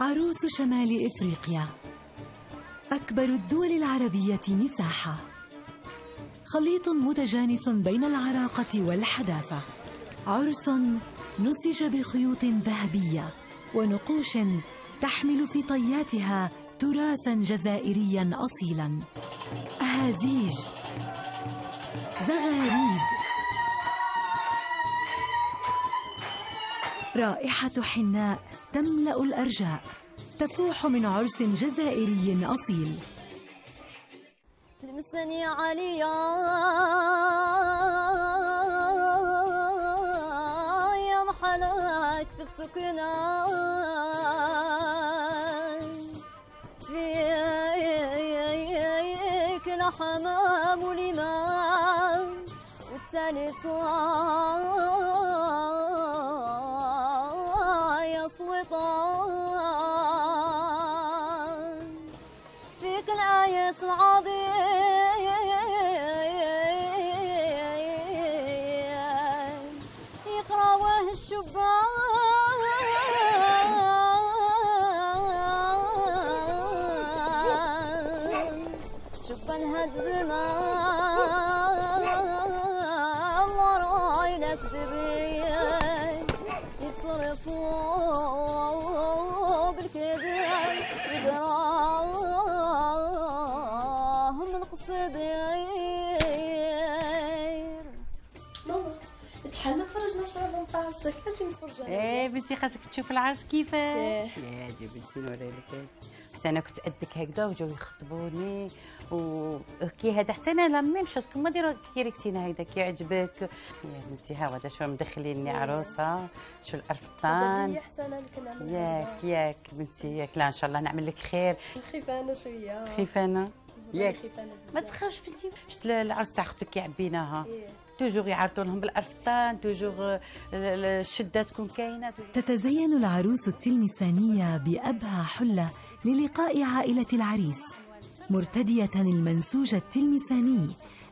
عروس شمال إفريقيا. أكبر الدول العربية مساحة. خليط متجانس بين العراقة والحداثة. عرس نسج بخيوط ذهبية ونقوش تحمل في طياتها تراثا جزائريا اصيلا. أهازيج. زغاريد. رائحة حناء. تملأ الأرجاء. تفوح من عرس جزائري أصيل. تلمسني عليا يا محلاك في السكنة فيك حمام ولمام والتاني قصدير ماما شحال ما تفرجناش على بنت عرسك أجي نتفرج عليها إيه بنتي خاصك تشوف العرس كيفاش. يا جي بنتي نوري لك. حتى أنا كنت قدك هكذا وجاو يخطبوني وكي هذا حتى أنا لا ميم شوز كما ديروا كيريكتينا هكذا كي عجبك. يا بنتي ها هذا شو مدخليني عروسة. شو كنعمل ياك ياك بنتي ياك. لا إن شاء الله نعمل لك خير. خايفه أنا شوية. والله ياك. ما تخافش بنتي. شفت العرس تاع أختك كيعبيناها إيه. توجور يعرضوا لهم بالقرفطان توجور الشده تكون كاينة تتزين العروس التلمسانية بأبهى حلة للقاء عائلة العريس مرتدية المنسوج التلمساني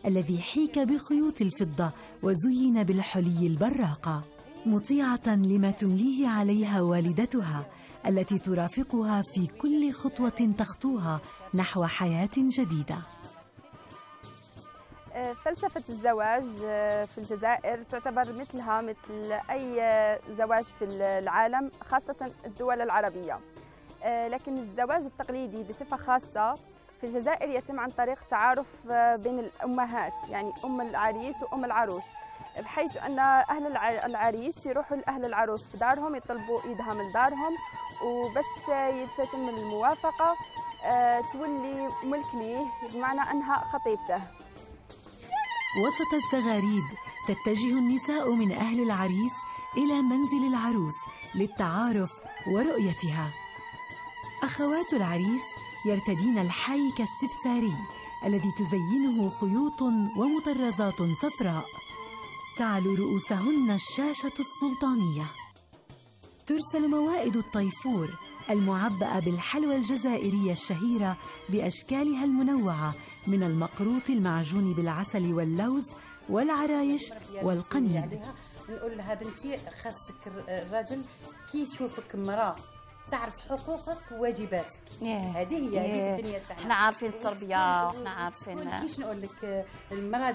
الذي حيك بخيوط الفضة وزين بالحلي البراقة مطيعة لما تمليه عليها والدتها التي ترافقها في كل خطوة تخطوها نحو حياة جديدة. آه، فلسفة الزواج آه، في الجزائر تعتبر مثلها مثل أي زواج في العالم خاصة الدول العربية. آه، لكن الزواج التقليدي بصفة خاصة في الجزائر يتم عن طريق تعارف بين الأمهات يعني أم العريس وأم العروس. بحيث أن أهل الع- العريس يروحوا لأهل العروس في دارهم يطلبوا إيدها من دارهم وبس تتم الموافقة آه، تولي ملك ليه بمعنى أنها خطيبته. وسط الزغاريد تتجه النساء من أهل العريس إلى منزل العروس للتعارف ورؤيتها. أخوات العريس يرتدين الحايك السفساري الذي تزينه خيوط ومطرزات صفراء. تعلو رؤوسهن الشاشة السلطانية. ترسل موائد الطيفور المعبأة بالحلوى الجزائرية الشهيرة بأشكالها المنوعة من المقروط المعجون بالعسل واللوز والعرايش والقنيد. نقول لها بنتي خاصك الر- الراجل كي يشوفك مراه تعرف حقوقك وواجباتك. هذه هي هذه في الدنيا تاعنا. إحنا عارفين التربية إحنا عارفين. كيش نقول لك المرأة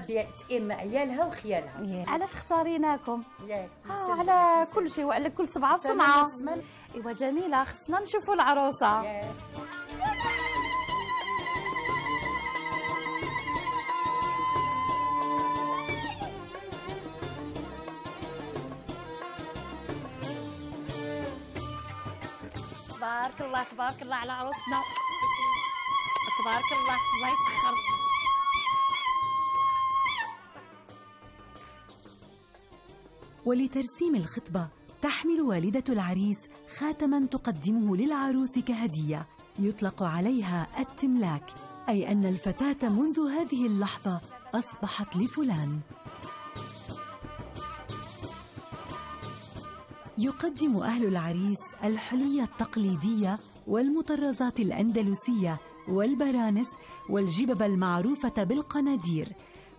تئم عيالها وخيالها. علاش اختاريناكم؟ ياك آه على كل شيء وعلى كل صبعه بصنعه بصمة. إيوا جميلة خصنا نشوفوا العروسة. تبارك الله تبارك الله على عروسنا. تبارك الله الله يسخر. ولترسيم الخطبة تحمل والدة العريس خاتما تقدمه للعروس كهدية يطلق عليها التملاك أي أن الفتاة منذ هذه اللحظة أصبحت لفلان. يقدم أهل العريس الحلية التقليدية والمطرزات الأندلسية والبرانس والجبب المعروفة بالقنادير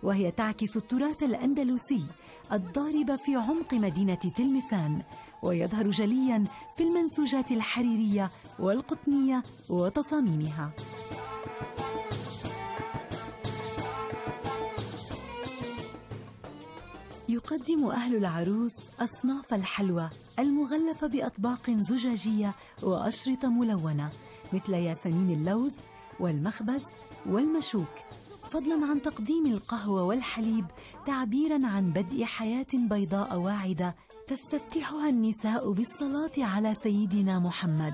وهي تعكس التراث الأندلسي الضارب في عمق مدينة تلمسان ويظهر جليا في المنسوجات الحريرية والقطنية وتصاميمها. يقدم أهل العروس أصناف الحلوى المغلفة بأطباق زجاجية وأشرطة ملونة مثل ياسمين اللوز والمخبز والمشوك. فضلا عن تقديم القهوة والحليب تعبيرا عن بدء حياة بيضاء واعدة تستفتحها النساء بالصلاة على سيدنا محمد.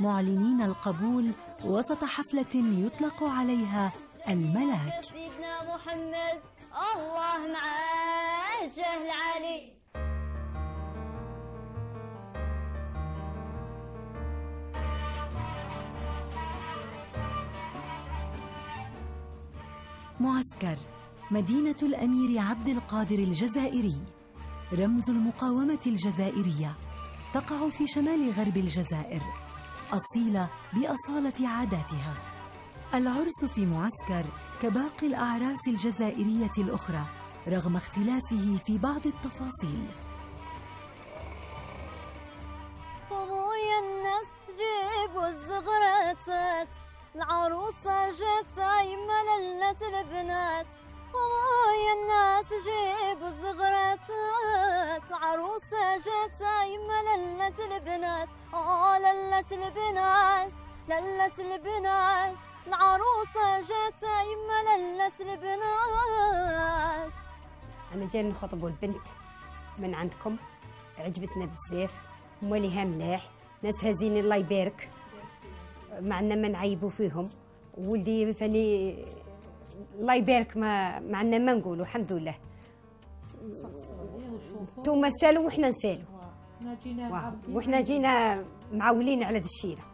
معلنين القبول وسط حفلة يطلق عليها الملاك. سيدنا محمد. الله معاه جهل علي. معسكر مدينة الأمير عبد القادر الجزائري. رمز المقاومة الجزائرية. تقع في شمال غرب الجزائر. أصيلة بأصالة عاداتها. العرس في معسكر. كباقي الأعراس الجزائرية الأخرى رغم اختلافه في بعض التفاصيل. خويا الناس جيبوا الزغراتات العروسة جات يما للت البنات. خويا الناس جيبوا الزغراتات العروسة جات يما للت البنات. آه للت البنات للت البنات. العروسة جات يما للت البنات. أنا جاي نخطبوا البنت من عندكم عجبتنا بزاف مواليها ملاح ناس هازين الله يبارك. معنا ما نعيبوا فيهم. ولدي فاني الله يبارك ما معنا ما نقولوا الحمد لله. توما سالوا وحنا نسالوا. وحنا جينا معولين على ذا الشيره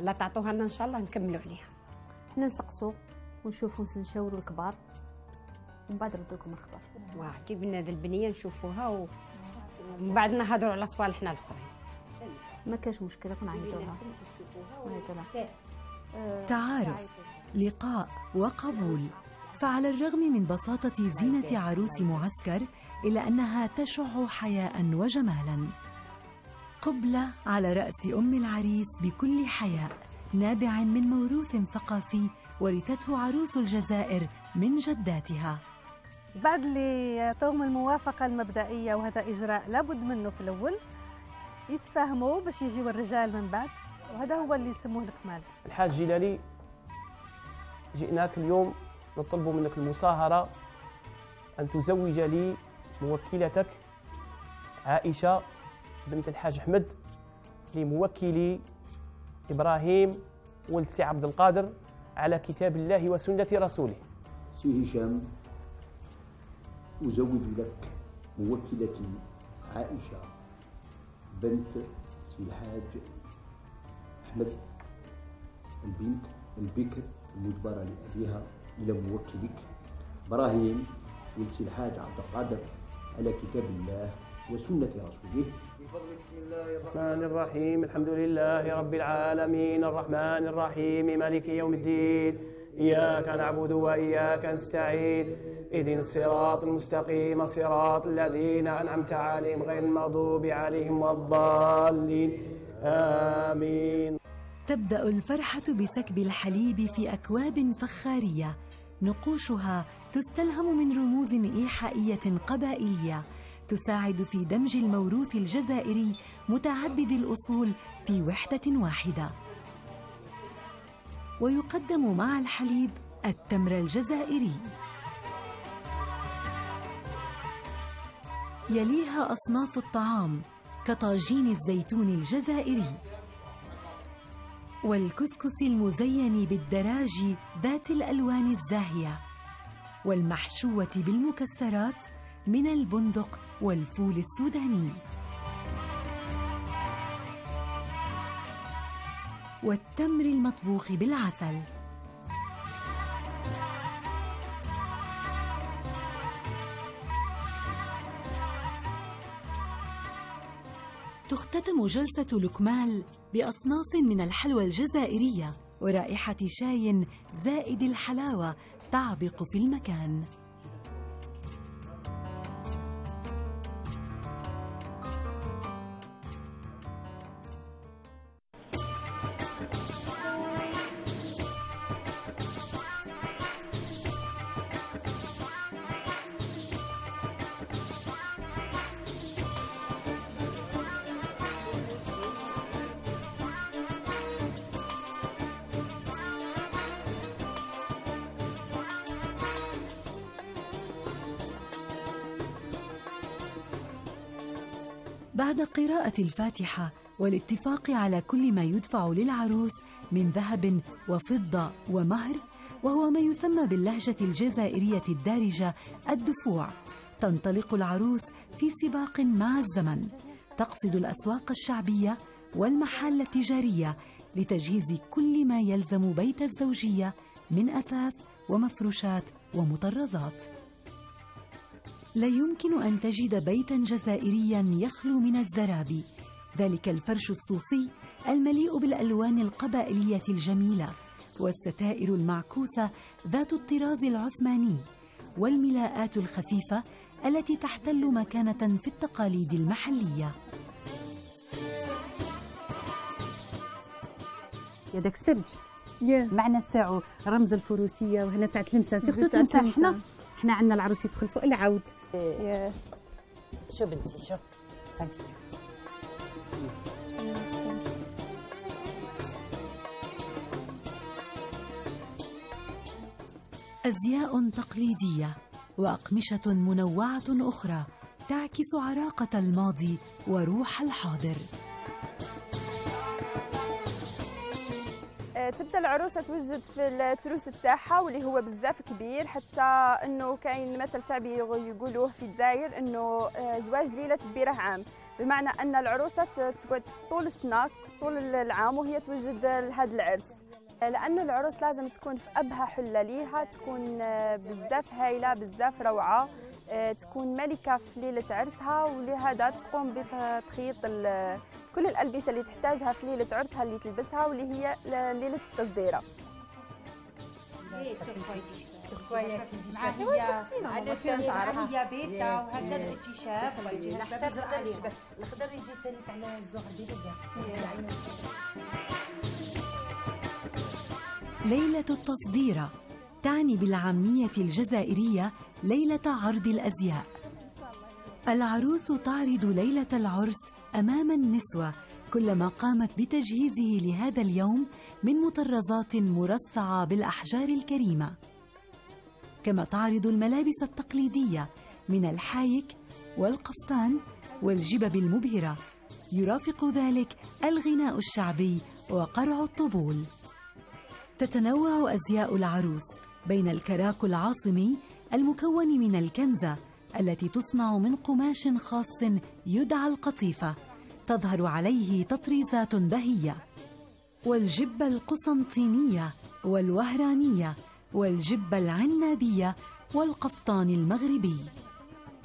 لا تعطوها لنا إن شاء الله نكملوا عليها. حنا نسقسوا ونشوفوا نشاوروا الكبار ومن بعد نرد لكم الخبر واه جبنا ذا البنية نشوفوها و- ومن بعد نهضروا على صوالحنا الأخرين. ما كاش مشكله لها نعيطوا لها تعارف لقاء وقبول. فعلى الرغم من بساطة زينة عروس معسكر إلا أنها تشع حياء وجمالا. قبلة على رأس أم العريس بكل حياء نابع من موروث ثقافي ورثته عروس الجزائر من جداتها. بعد اللي يعطوهم الموافقة المبدئية وهذا إجراء لابد منه في الأول يتفاهموا باش يجيو الرجال من بعد وهذا هو اللي يسموه الكمال الحاج جلالي جئناك اليوم نطلب منك المصاهرة أن تزوج لي موكلتك عائشة بنت الحاج أحمد لموكلي إبراهيم ولد سي عبد القادر على كتاب الله وسنة رسوله. سي هشام أزوج لك موكلتي عائشة بنت سي الحاج أحمد البنت البكر المجبرة لأبيها إلى موكلك. إبراهيم ولد سي الحاج عبد القادر على كتاب الله وسنة رسوله. الرحمن الرحيم. الحمد لله رب العالمين. الرحمن الرحيم مالك يوم الدين. إياك نعبد وإياك نستعين. اهدنا الصراط المستقيم صراط الذين أنعمت عليهم غير المغضوب عليهم والضالين آمين. تبدأ الفرحة بسكب الحليب في أكواب فخارية. نقوشها تستلهم من رموز إيحائية قبائلية. تساعد في دمج الموروث الجزائري متعدد الأصول في وحدة واحدة. ويقدم مع الحليب التمر الجزائري. يليها أصناف الطعام كطاجين الزيتون الجزائري. والكسكس المزين بالدراج ذات الألوان الزاهية. والمحشوة بالمكسرات من البندق والفول السوداني. والتمر المطبوخ بالعسل. تختتم جلسة لكمال بأصناف من الحلوى الجزائرية ورائحة شاي زائد الحلاوة تعبق في المكان. الفاتحة والاتفاق على كل ما يدفع للعروس من ذهب وفضة ومهر وهو ما يسمى باللهجة الجزائرية الدارجة الدفوع. تنطلق العروس في سباق مع الزمن. تقصد الأسواق الشعبية والمحال التجارية لتجهيز كل ما يلزم بيت الزوجية من أثاث ومفروشات ومطرزات. لا يمكن أن تجد بيتا جزائريا يخلو من الزرابي ذلك الفرش الصوفي المليء بالألوان القبائلية الجميلة والستائر المعكوسة ذات الطراز العثماني والملاءات الخفيفة التي تحتل مكانة في التقاليد المحلية. يا داك السرج معنى تاعو رمز الفروسية وهنا تاع تلمسان. surtout تلمسان حنا. حنا عندنا العروس يدخل فوق العود. شو بنتي شو؟ شوف أزياء تقليدية وأقمشة منوعة أخرى تعكس عراقة الماضي وروح الحاضر. تبدأ العروسة توجد في التروس تاعها واللي هو بزاف كبير حتى إنه كاين مثل شعبي يقولوه في الجزائر إنه آه، زواج ليلة تبيره عام. بمعنى أن العروسة تقعد طول السنة طول العام وهي توجد لهذا العرس. آه، لأنه العروس لازم تكون في ابهى حلة ليها تكون بزاف هايلة بزاف روعة. تكون ملكة في ليلة عرسها ولهذا تقوم بتخيط كل الألبسة اللي تحتاجها في ليلة عرسها اللي تلبسها واللي هي على الزهر ليلة التصديرة تعني بالعامية الجزائرية ليلة عرض الأزياء. العروس تعرض ليلة العرس أمام النسوة كلما قامت بتجهيزه لهذا اليوم من مطرزات مرصعة بالأحجار الكريمة. كما تعرض الملابس التقليدية من الحايك والقفطان والجبب المبهرة. يرافق ذلك الغناء الشعبي وقرع الطبول. تتنوع أزياء العروس بين الكراك العاصمي المكون من الكنزة التي تصنع من قماش خاص يدعى القطيفة تظهر عليه تطريزات بهية. والجبة القسنطينية والوهرانية والجبة العنابية والقفطان المغربي.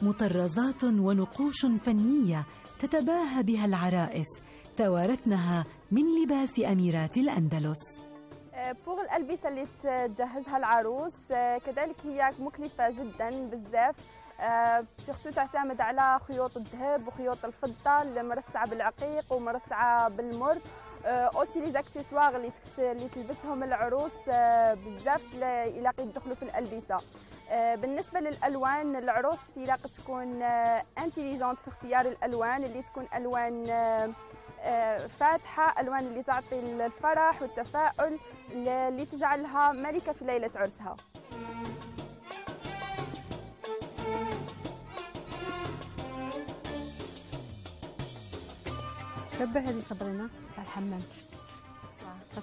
مطرزات ونقوش فنية تتباهى بها العرائس توارثنها من لباس أميرات الأندلس. pour الألبسة اللي تجهزها العروس كذلك هي مكلفة جدا بزاف. surtout تعتمد على خيوط الذهب وخيوط الفضة المرصعة بالعقيق ومرصعة بالزمرد aussi les accessoires اللي اللي تلبسهم العروس بزاف إلى يدخلوا في الألبسة. بالنسبة للألوان العروس تلاقي تكون intelligente في اختيار الألوان اللي تكون ألوان فاتحة ألوان اللي تعطي الفرح والتفاؤل اللي تجعلها ملكة في ليلة عرسها. شابه هذه صبرنا تاع الحمام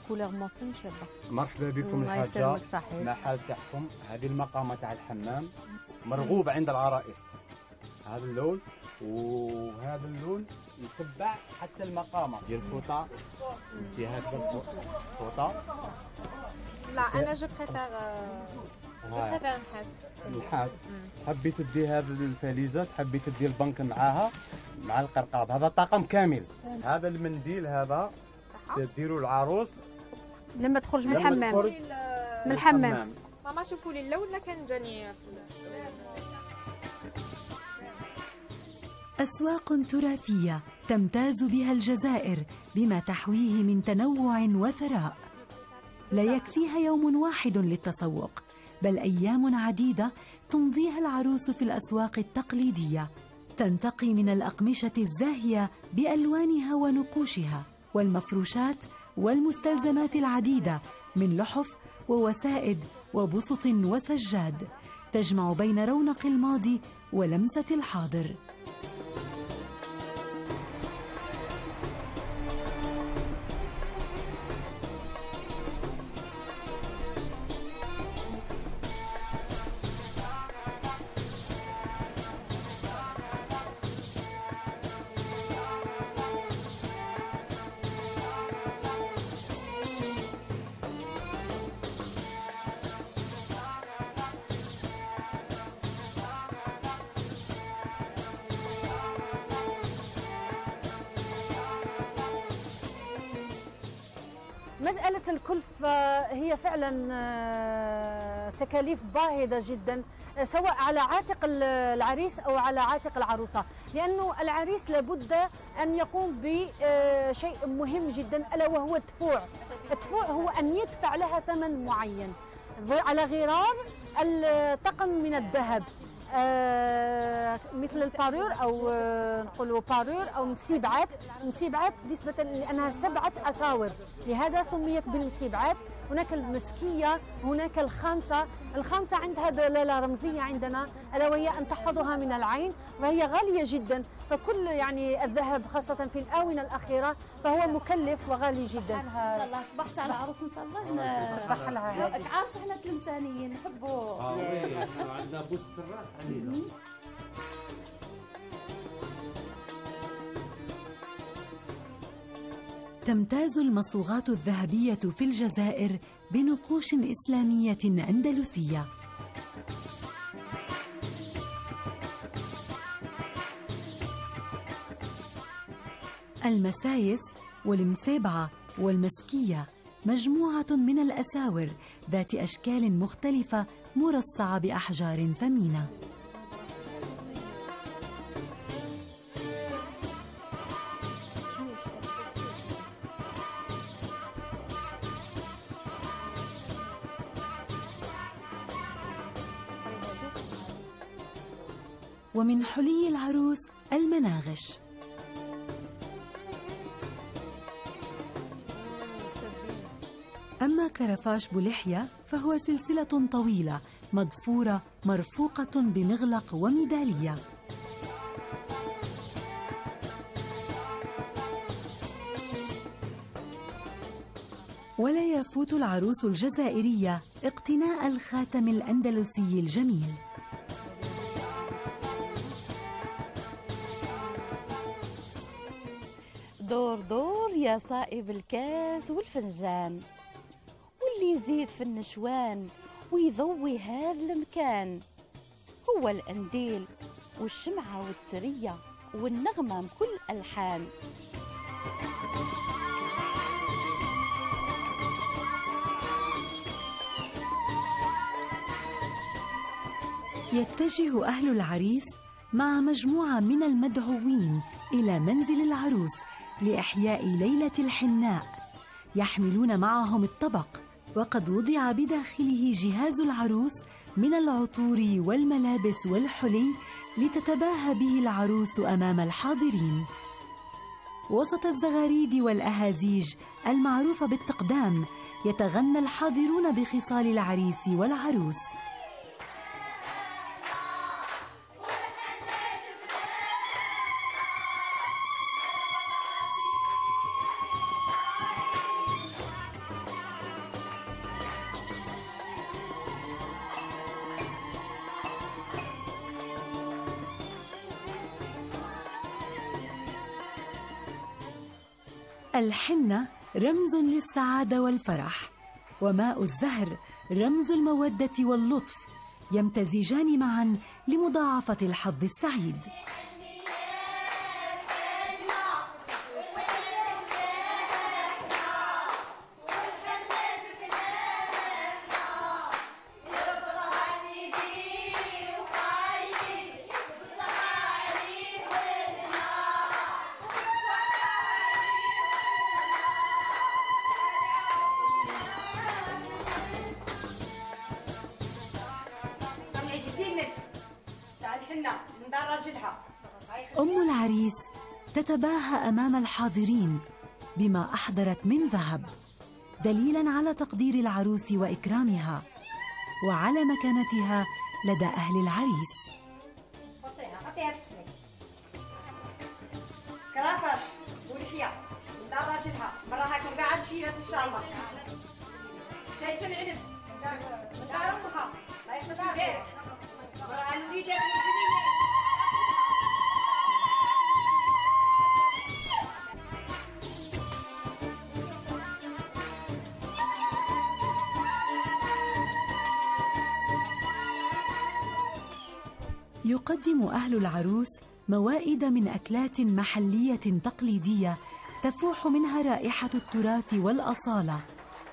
كولير موطين شابه مرحبا بكم الحاجة. محل تاعكم هذه المقامة تاع الحمام مرغوب عند العرائس. هذا اللون وهذا اللون يتبع حتى المقامة. ديال الفوطه جهات الفوطه لا أنا je préfère je préfère نحاس النحاس. حبيت تدي هذه الفاليزات حبيت تدي البنك معاها مع القرقاب. هذا طاقم كامل. هذا المنديل هذا تديروا العروس. لما تخرج من الحمام. من الحمام. ماما شوفوا لي اللون ولا كان جاني أسواق تراثية تمتاز بها الجزائر بما تحويه من تنوع وثراء. لا يكفيها يوم واحد للتسوق بل أيام عديدة تمضيها العروس في الأسواق التقليدية. تنتقي من الأقمشة الزاهية بألوانها ونقوشها والمفروشات والمستلزمات العديدة من لحف ووسائد وبسط وسجاد تجمع بين رونق الماضي ولمسة الحاضر. مسألة الكلفة هي فعلا آه، تكاليف باهظة جدا آه، سواء على عاتق العريس أو على عاتق العروسة. لأنه العريس لابد أن يقوم بشيء مهم جدا ألا وهو الدفوع الدفوع هو أن يدفع لها ثمن معين. على غرار الطقم من الذهب. آه مثل البارور أو آه نقولوا بارور أو مسيبعات مسيبعات نسبة لأنها سبعة أساور. لهذا سميت بالمسيبعات هناك المسكية هناك الخامسة. الخامسة عندها دلاله رمزية عندنا ألا وهي أن تحفظها من العين وهي غالية جدا. فكل يعني الذهب خاصة في الآونة الأخيرة فهو مكلف وغالي جدا. إن شاء الله. صبحت على عروس إن شاء الله. صبح لها عارفه إحنا تلمسانيين نحبوا آه عندنا بوسه الراس. علينا تمتاز المصوغات الذهبية في الجزائر بنقوش إسلامية أندلسية. المسايس والمسابعة والمسكية مجموعة من الأساور ذات أشكال مختلفة مرصعة بأحجار ثمينة. ومن حلي العروس المناغش. أما كرفاش بلحية فهو سلسلة طويلة مضفورة مرفوقة بمغلق وميدالية. ولا يفوت العروس الجزائرية اقتناء الخاتم الأندلسي الجميل. يا صائب الكاس والفنجان. واللي يزيد في النشوان ويضوي هذا المكان. هو الأنديل والشمعة والترية والنغمة بكل ألحان. يتجه أهل العريس مع مجموعة من المدعوين إلى منزل العروس لإحياء ليلة الحناء. يحملون معهم الطبق وقد وضع بداخله جهاز العروس من العطور والملابس والحلي لتتباهى به العروس أمام الحاضرين. وسط الزغاريد والأهازيج المعروفة بالتقدام يتغنى الحاضرون بخصال العريس والعروس. الحنة رمز للسعادة والفرح وماء الزهر رمز المودة واللطف يمتزجان معا لمضاعفة الحظ السعيد. أمام الحاضرين بما أحضرت من ذهب دليلا على تقدير العروس وإكرامها وعلى مكانتها لدى أهل العريس. كرافش ولحية دار راجلها براها قاعد شيلة إن شاء الله سيس العنب يقدم أهل العروس موائد من أكلات محلية تقليدية تفوح منها رائحة التراث والأصالة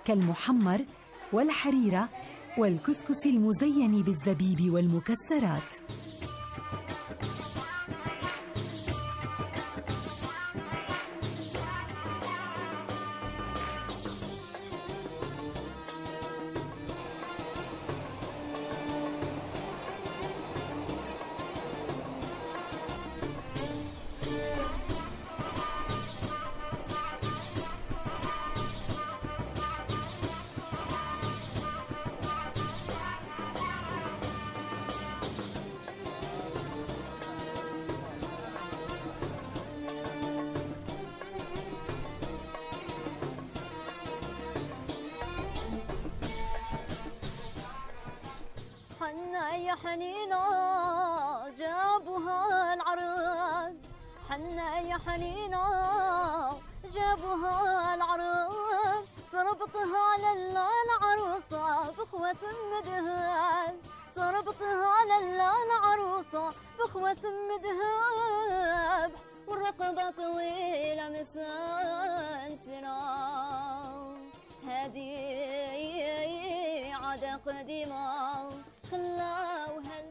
كالمحمر والحريرة والكسكس المزين بالزبيب والمكسرات.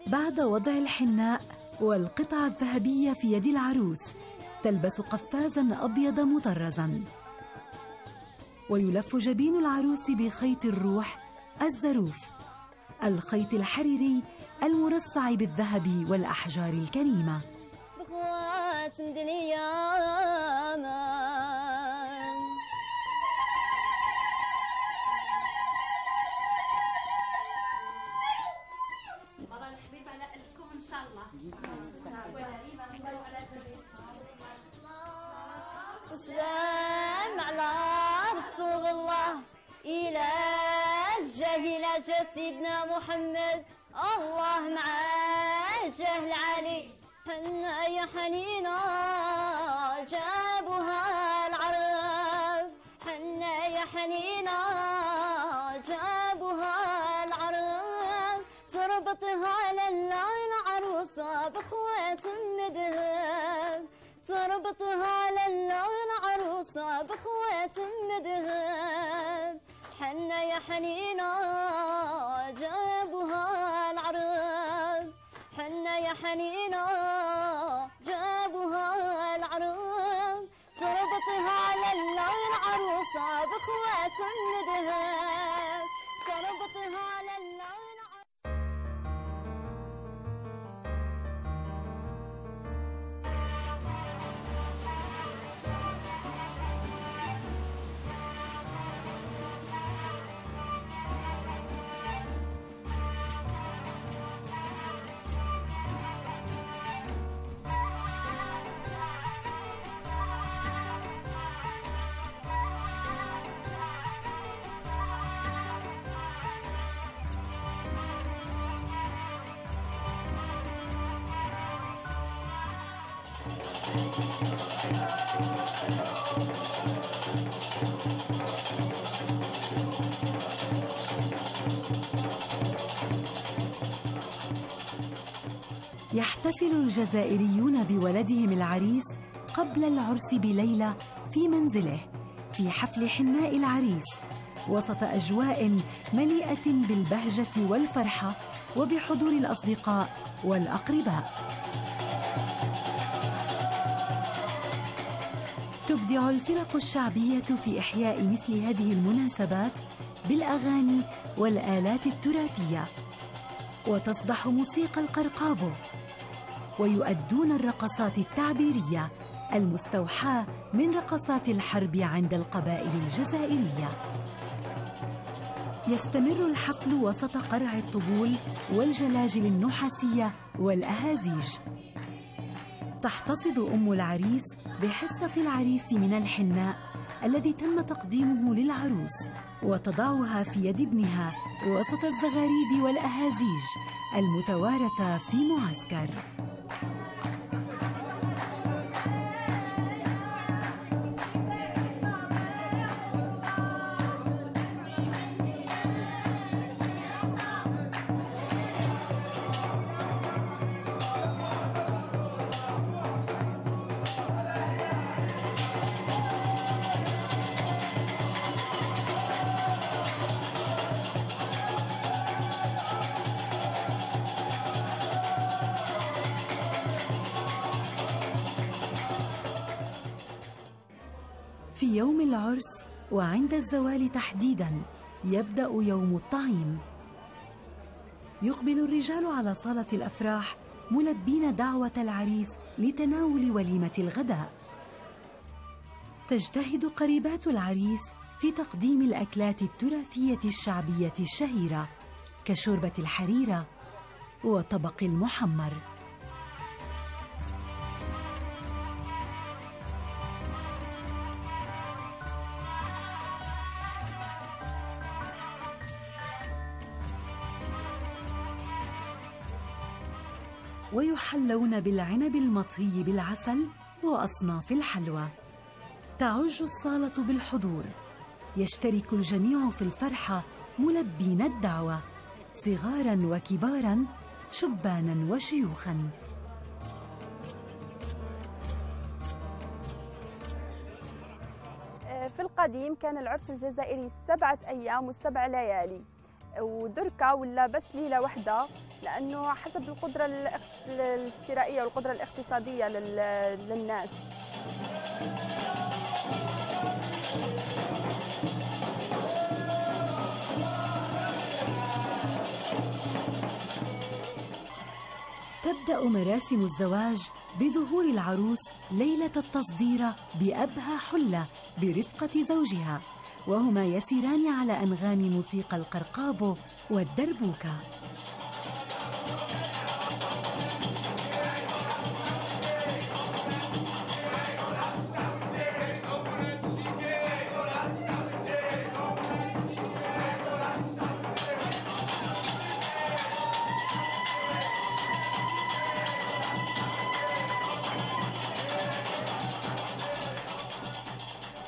بعد وضع الحناء والقطعة الذهبية في يد العروس تلبس قفازا أبيض مطرزا. ويلف جبين العروس بخيط الروح الزروف الخيط الحريري المرصع بالذهب والأحجار الكريمة. سيدنا محمد. الله مع جهل علي حنا يا حنينة جابوها العرب. حنا يا حنينة جابوها العرب. تربطها للا العروسة بخوات مدهب. تربطها للا العروسة بخوات مدهب. حنا يا حنينة جابوها العرب. حنا يا حنينة جابوها العرب. تربطها للا العروسة بخوات مدهب تربطها للا يحتفل الجزائريون بولدهم العريس قبل العرس بليلة في منزله في حفل حناء العريس وسط أجواء مليئة بالبهجة والفرحة وبحضور الأصدقاء والأقرباء. تبدع الفرق الشعبية في إحياء مثل هذه المناسبات بالأغاني والآلات التراثية. وتصدح موسيقى القرقابو ويؤدون الرقصات التعبيرية المستوحاة من رقصات الحرب عند القبائل الجزائرية. يستمر الحفل وسط قرع الطبول والجلاجل النحاسية والأهازيج. تحتفظ أم العريس بحصة العريس من الحناء الذي تم تقديمه للعروس وتضعها في يد ابنها وسط الزغاريد والأهازيج المتوارثة في معسكر. وعند الزوال تحديدا يبدأ يوم الطعيم. يقبل الرجال على صالة الأفراح ملبين دعوة العريس لتناول وليمة الغداء. تجتهد قريبات العريس في تقديم الأكلات التراثية الشعبية الشهيرة كشوربة الحريرة وطبق المحمر. ويحلون بالعنب المطهي بالعسل وأصناف الحلوى. تعج الصالة بالحضور. يشترك الجميع في الفرحة ملبين الدعوة. صغارا وكبارا شبانا وشيوخا. في القديم كان العرس الجزائري سبعة أيام وسبع ليالي. ودركة ولا بس ليلة واحدة؟ لأنه حسب القدرة الشرائية والقدرة الاقتصادية للناس. تبدأ مراسم الزواج بظهور العروس ليلة التصديرة بأبهى حلة برفقة زوجها. وهما يسيران على أنغام موسيقى القرقابو والدربوكة.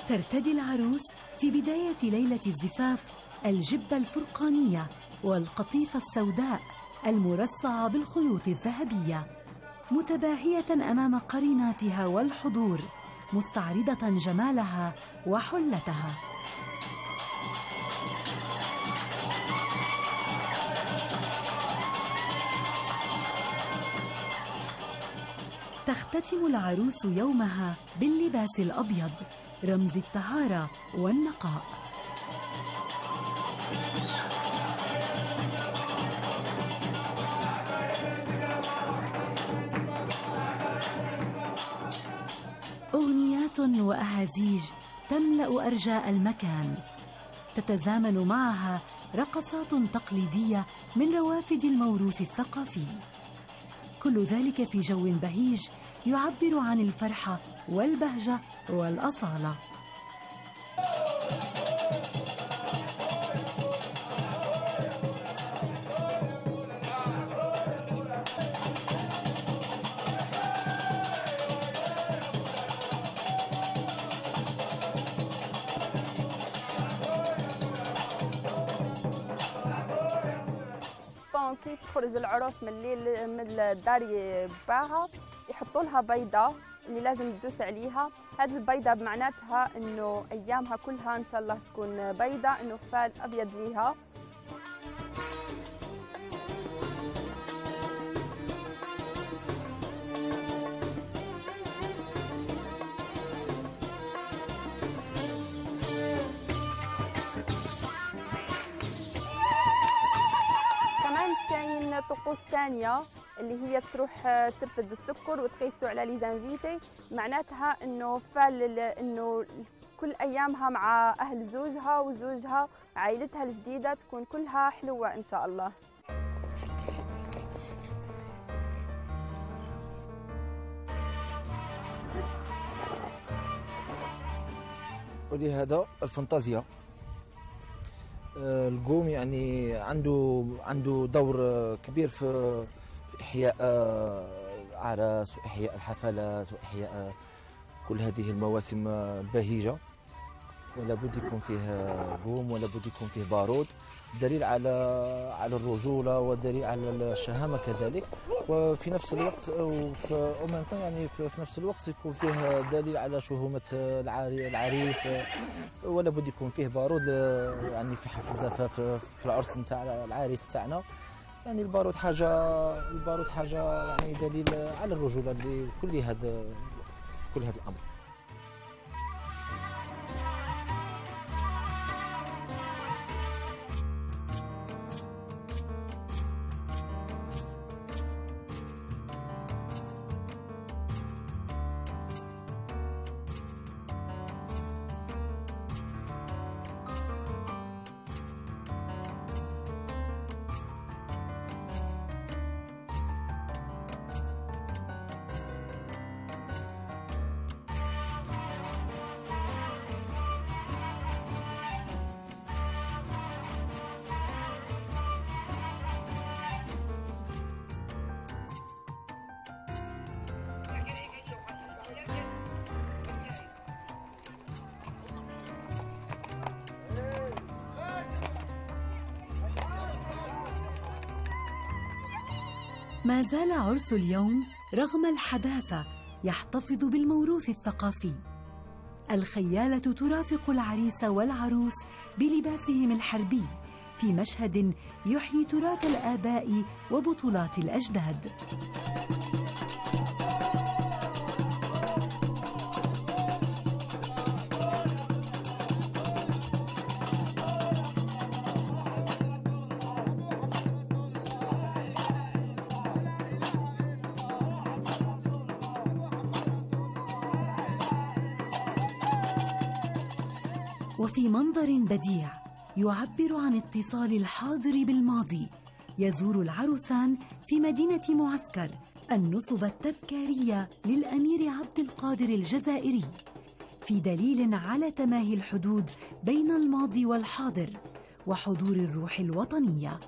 ترتدي العروس في بداية ليلة الزفاف الجبة الفرقانية والقطيفة السوداء المرصعة بالخيوط الذهبية متباهية أمام قريناتها والحضور مستعرضة جمالها وحلتها. تختتم العروس يومها باللباس الأبيض. رمز الطهارة والنقاء. أغنيات وأهازيج تملأ أرجاء المكان. تتزامن معها رقصات تقليدية من روافد الموروث الثقافي. كل ذلك في جو بهيج يعبر عن الفرحة والبهجة والأصالة. كي تخرج العروس من الليل من الدار باها يحطوا لها بيضه اللي لازم تدوس عليها. هذه البيضة معناتها إنه أيامها كلها إن شاء الله تكون بيضة إنه فال أبيض ليها. كمان كاين طقوس ثانية اللي هي تروح ترفد السكر وتقيسه على ليزانفيتي معناتها إنه فال إنه كل أيامها مع أهل زوجها وزوجها عائلتها الجديدة تكون كلها حلوة إن شاء الله. ولهذا الفانتازيا القوم يعني عنده عنده دور كبير في إحياء الأعراس وإحياء الحفلات وإحياء كل هذه المواسم البهيجة ولا بد يكون فيه بوم ولا بد يكون فيه بارود. دليل على على الرجولة ودليل على الشهامة كذلك. وفي نفس الوقت وفي يعني في نفس الوقت يكون فيه دليل على شهومة العريس ولا بد يكون فيه بارود يعني في حفل زفاف في العرس نتاع العريس تاعنا. يعني البارود حاجة البارود حاجة يعني دليل على الرجولة لكل هذا كل هذا الأمر. ما زال عرس اليوم رغم الحداثة يحتفظ بالموروث الثقافي. الخيالة ترافق العريس والعروس بلباسهم الحربي في مشهد يحيي تراث الآباء وبطولات الأجداد. منظر بديع يعبر عن اتصال الحاضر بالماضي. يزور العروسان في مدينة معسكر النصب التذكارية للأمير عبد القادر الجزائري. في دليل على تماهي الحدود بين الماضي والحاضر وحضور الروح الوطنية.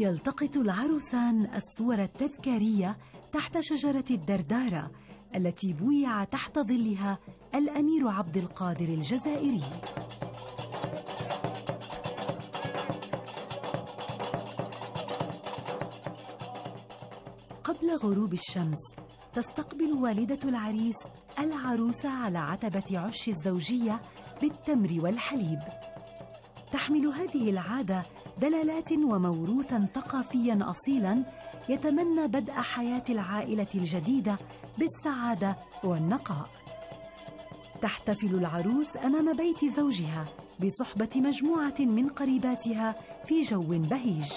يلتقط العروسان الصور التذكارية تحت شجرة الدردارة التي بويع تحت ظلها الأمير عبد القادر الجزائري. قبل غروب الشمس تستقبل والدة العريس العروس على عتبة عش الزوجية بالتمر والحليب. تحمل هذه العادة دلالات وموروثا ثقافيا اصيلا يتمنى بدء حياة العائلة الجديدة بالسعادة والنقاء. تحتفل العروس أمام بيت زوجها بصحبة مجموعة من قريباتها في جو بهيج.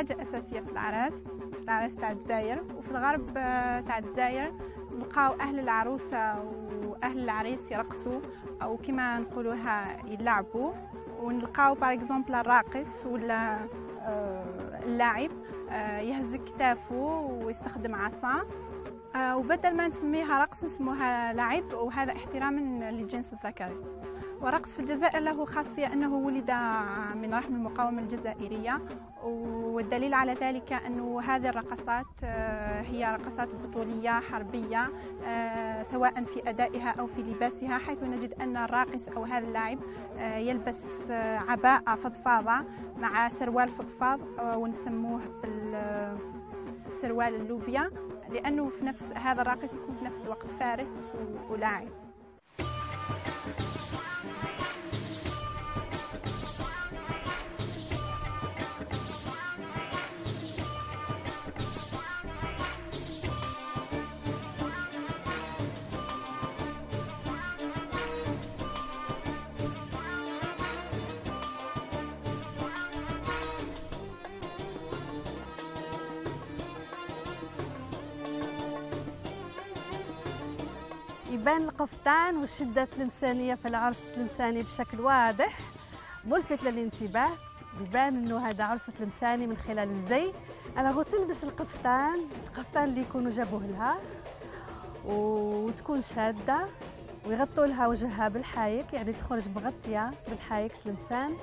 حاجة أساسية في العراس العراس تاع الجزائر وفي الغرب آه، تاع الجزائر نلقاو أهل العروسة وأهل العريس يرقصوا أو كما نقولوها يلعبوا. ونلقاو باغ اكزومبل الراقص ولا آه، اللاعب آه، يهز كتافه ويستخدم عصا. وبدل ما نسميها رقص نسموها لعب. وهذا احتراما للجنس الذكري ورقص في الجزائر له خاصية أنه ولد من رحم المقاومة الجزائرية والدليل على ذلك أنه هذه الرقصات آه، هي رقصات بطولية حربية آه، سواء في أدائها أو في لباسها حيث نجد أن الراقص أو هذا اللاعب آه، يلبس عباءة فضفاضة مع سروال فضفاض ونسموه سروال اللوبيا لأنه في نفس هذا الراقص يكون في نفس الوقت فارس ولاعب. يبان القفطان والشدة التلمسانية في العرس التلمساني بشكل واضح. ملفت للانتباه. بيبان إنه هذا عرسة المساني من خلال الزي. هو تلبس القفطان القفطان اللي يكونوا جابوه لها. وتكون شادة. ويغطوا لها وجهها بالحايك يعني تخرج مغطية بالحايك تلمسان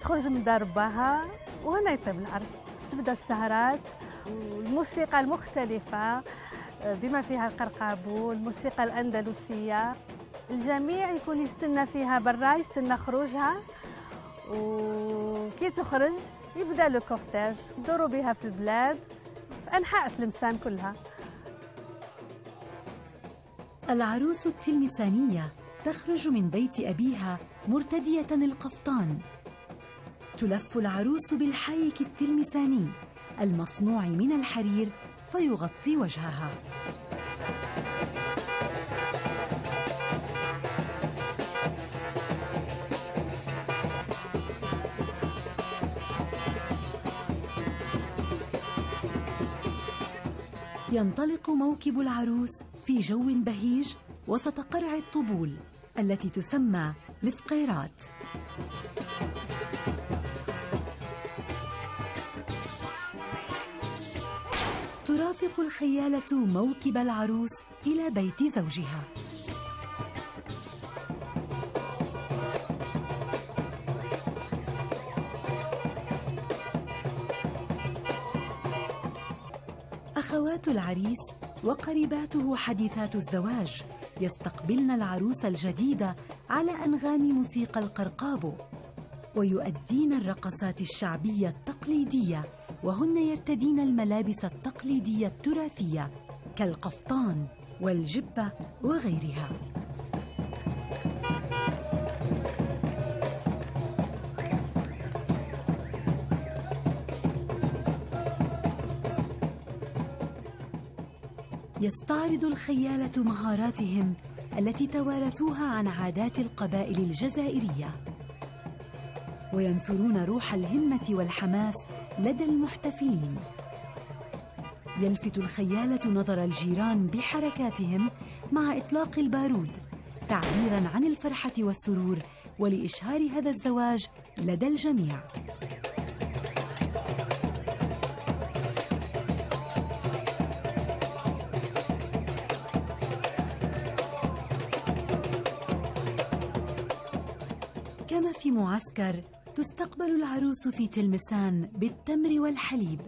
تخرج من دار باها وهنا يتم العرس. تبدأ السهرات. والموسيقى المختلفة. بما فيها القرقابو الموسيقى الأندلسية. الجميع يكون يستنى فيها برا يستنى خروجها. وكي تخرج يبدأ لو كورتاج ندوروا بها في البلاد في أنحاء تلمسان كلها. العروس التلمسانية تخرج من بيت أبيها مرتدية القفطان. تلف العروس بالحيك التلمساني المصنوع من الحرير فيغطي وجهها. ينطلق موكب العروس في جو بهيج وسط قرع الطبول التي تسمى الفقيرات ترافق الخيالة موكب العروس إلى بيت زوجها. أخوات العريس وقريباته حديثات الزواج يستقبلن العروس الجديدة على أنغام موسيقى القرقابو ويؤدين الرقصات الشعبية التقليدية وهن يرتدين الملابس التقليدية التراثية كالقفطان والجبة وغيرها. يستعرض الخيالة مهاراتهم التي توارثوها عن عادات القبائل الجزائرية. وينثرون روح الهمة والحماس لدى المحتفلين. يلفت الخيالة نظر الجيران بحركاتهم مع إطلاق البارود تعبيرا عن الفرحة والسرور ولإشهار هذا الزواج لدى الجميع. كما في معسكر تستقبل العروس في تلمسان بالتمر والحليب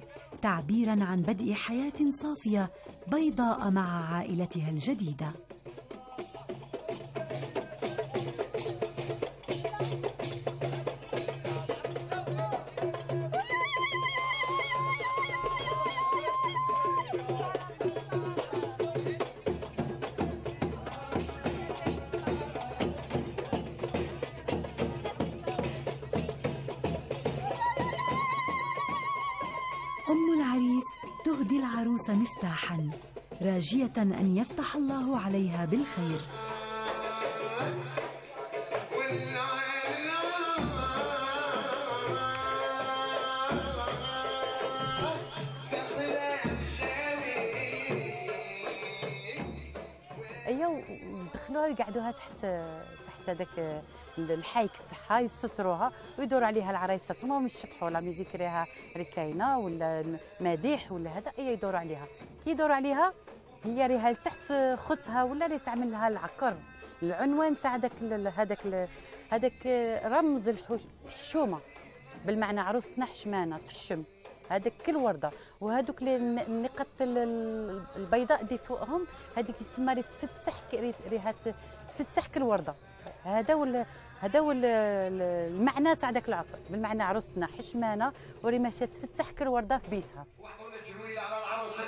تعبيرا عن بدء حياة صافية بيضاء مع عائلتها الجديدة. راجية أن يفتح الله عليها بالخير. ايوا دخلوها يقعدوها تحت تحت هذاك الحيك تاعها يستروها ويدوروا عليها العرايسات هما يشطحوا لا ميزيك ريها ركاينه ولا مديح ولا هذا اي يدوروا عليها. كي يدوروا عليها هي ريها لتحت خوتها ولا اللي تعمل لها العكر العنوان تاع هذاك هذاك هذاك رمز الحشومة. بالمعنى عروستنا حشمانه تحشم. هذاك كل وردة. وهذوك النقط البيضاء دي فوقهم هذيك يسمى ري تفتح ريها تفتح كل وردة. هذا ولا هذا هو المعنى تاع ذاك العقد بالمعنى عروستنا حشمانه وري ماشيه تفتح كل وردة في بيتها. على العروسة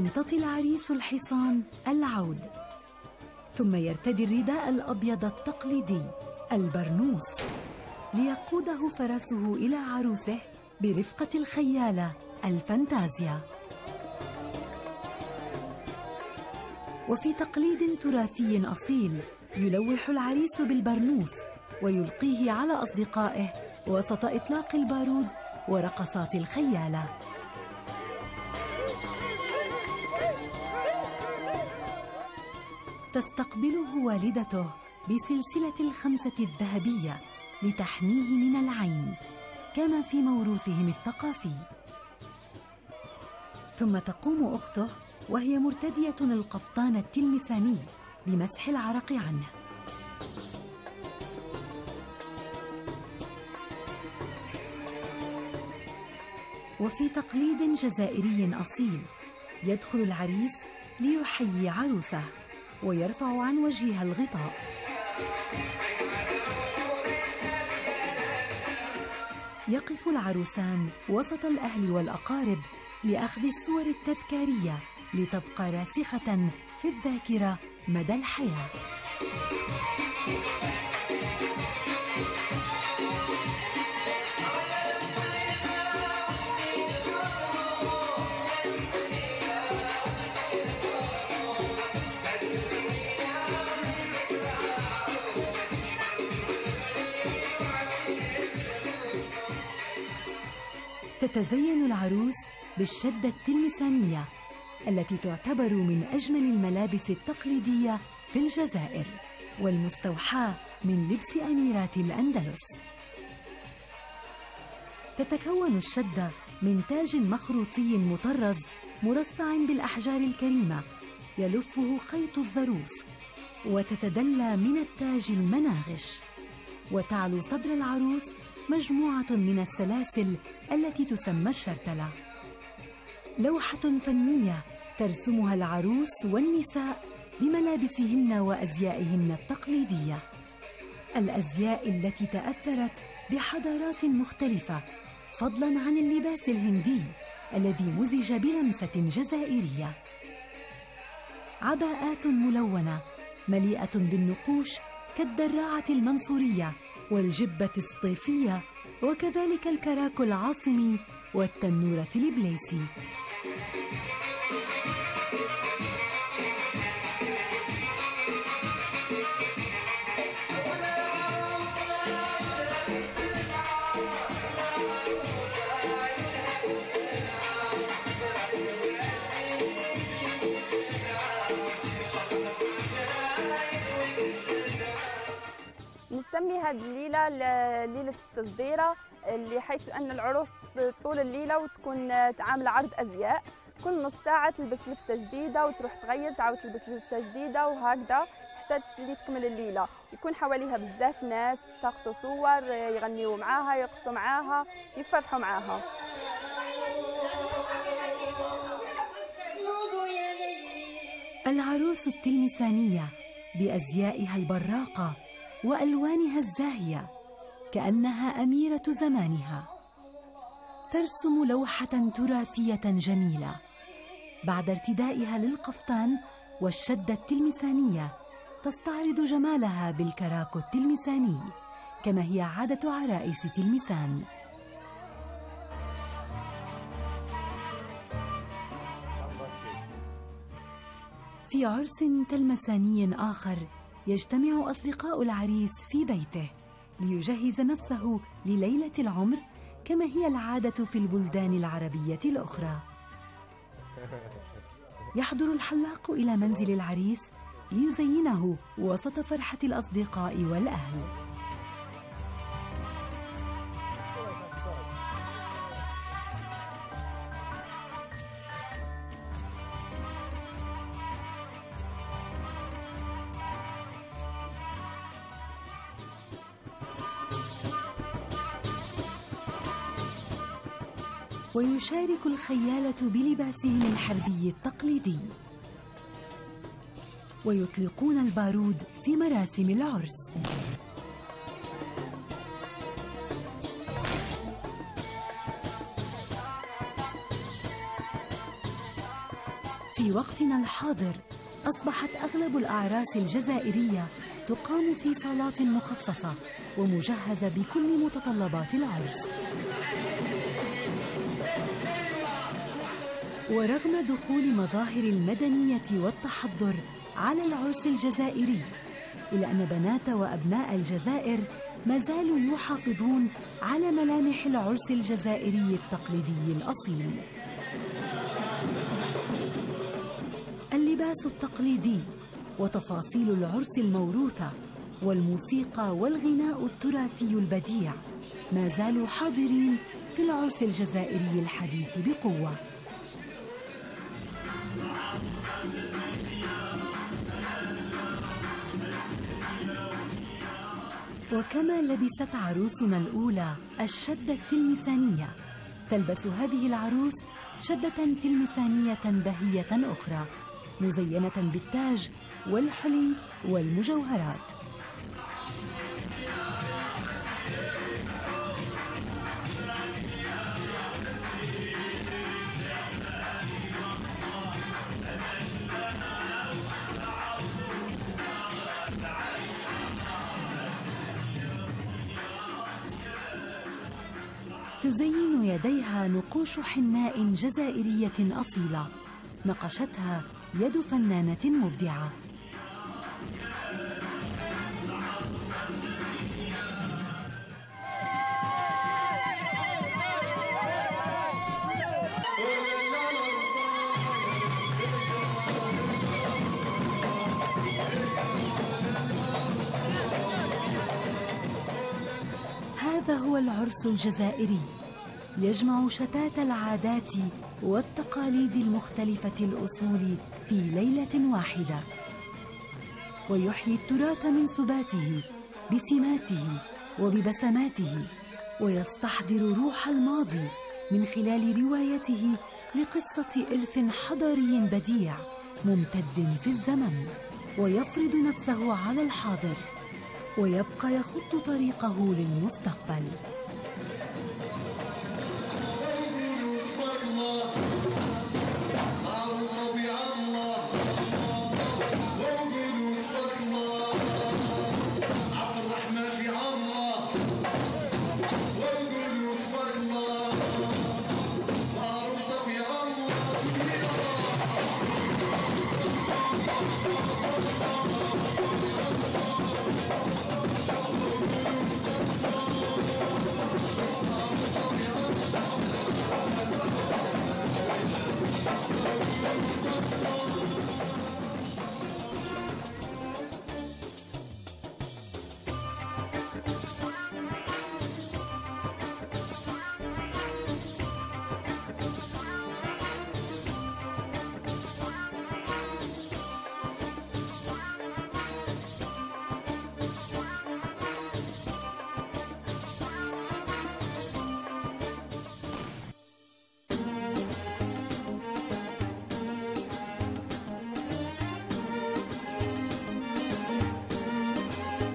يمتطي العريس الحصان العود. ثم يرتدي الرداء الأبيض التقليدي البرنوس ليقوده فرسه إلى عروسه برفقة الخيالة الفانتازيا. وفي تقليد تراثي أصيل يلوح العريس بالبرنوس ويلقيه على أصدقائه وسط إطلاق البارود ورقصات الخيالة. تستقبله والدته بسلسلة الخمسة الذهبية لتحميه من العين كما في موروثهم الثقافي. ثم تقوم أخته وهي مرتدية القفطان التلمساني بمسح العرق عنه. وفي تقليد جزائري أصيل يدخل العريس ليحيي عروسه. ويرفع عن وجهها الغطاء. يقف العروسان وسط الأهل والأقارب لأخذ الصور التذكارية لتبقى راسخة في الذاكرة مدى الحياة. تتزين العروس بالشدة التلمسانية التي تعتبر من أجمل الملابس التقليدية في الجزائر والمستوحاة من لبس أميرات الأندلس. تتكون الشدة من تاج مخروطي مطرز مرصع بالأحجار الكريمة يلفه خيط الزروف وتتدلى من التاج المناغش وتعلو صدر العروس مجموعة من السلاسل التي تسمى الشرتلة. لوحة فنية ترسمها العروس والنساء بملابسهن وأزيائهن التقليدية. الأزياء التي تأثرت بحضارات مختلفة فضلا عن اللباس الهندي الذي مزج بلمسة جزائرية. عباءات ملونة مليئة بالنقوش كالدراعة المنصورية والجبة الصيفية وكذلك الكراكو العاصمي والتنورة الإبليسي. هذه الليلة ل- ليلة التصديرة اللي حيث أن العروس طول الليلة وتكون عاملة عرض أزياء. كل نص ساعة تلبس لبسة جديدة وتروح تغير تعاود تلبس لبسة جديدة وهكذا حتى تولي تكمل الليلة. يكون حواليها بزاف ناس تاخذوا صور يغنيوا معاها يرقصوا معاها يفرحوا معاها. العروس التلمسانية بأزيائها البراقة وألوانها الزاهية كأنها أميرة زمانها. ترسم لوحة تراثية جميلة. بعد ارتدائها للقفطان والشدة التلمسانية تستعرض جمالها بالكراكو التلمساني كما هي عادة عرائس تلمسان. في عرس تلمساني آخر يجتمع أصدقاء العريس في بيته ليجهز نفسه لليلة العمر كما هي العادة في البلدان العربية الأخرى. يحضر الحلاق إلى منزل العريس ليزينه وسط فرحة الأصدقاء والأهل. ويشارك الخيالة بلباسهم الحربي التقليدي. ويطلقون البارود في مراسم العرس. في وقتنا الحاضر أصبحت أغلب الأعراس الجزائرية تقام في صالات مخصصة ومجهزة بكل متطلبات العرس. ورغم دخول مظاهر المدنية والتحضر على العرس الجزائري إلا أن بنات وأبناء الجزائر ما زالوا يحافظون على ملامح العرس الجزائري التقليدي الأصيل. اللباس التقليدي وتفاصيل العرس الموروثة والموسيقى والغناء التراثي البديع ما زالوا حاضرين في العرس الجزائري الحديث بقوة. وكما لبست عروسنا الأولى الشدة التلمسانية. تلبس هذه العروس شدة تلمسانية بهية أخرى مزينة بالتاج والحلي والمجوهرات. تزين يديها نقوش حناء جزائرية أصيلة. نقشتها يد فنانة مبدعة. هذا هو العرس الجزائري. يجمع شتات العادات والتقاليد المختلفة الأصول في ليلة واحدة. ويحيي التراث من سباته بسماته وببسماته ويستحضر روح الماضي من خلال روايته لقصة إرث حضاري بديع ممتد في الزمن ويفرض نفسه على الحاضر ويبقى يخط طريقه للمستقبل.